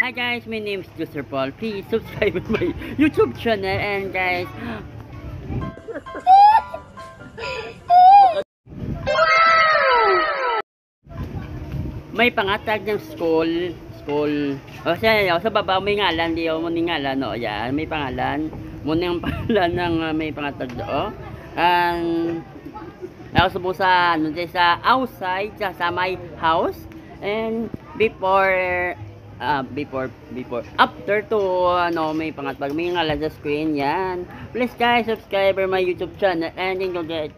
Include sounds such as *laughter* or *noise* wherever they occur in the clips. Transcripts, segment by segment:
Hi guys, my name is Juicer Paul. Please subscribe to my YouTube channel and guys, may pangatag ng school, school. O siya, o, sa baba may ngalan, di mo ni ngalan, no, yan, may pangalan. Muna yung *laughs* pangalan ng uh, may pangatag do. And, ako subo sa, ano, sa outside, sa my house. And, before, ah, before, before, after to, ano, may pangatag, may ngalan sa screen, yan. Please guys, subscribe my YouTube channel and you'll get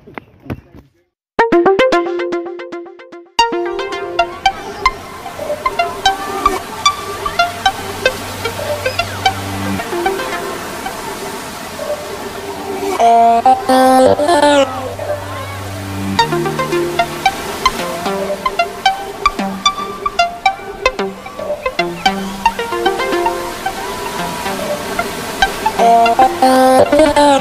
Uh,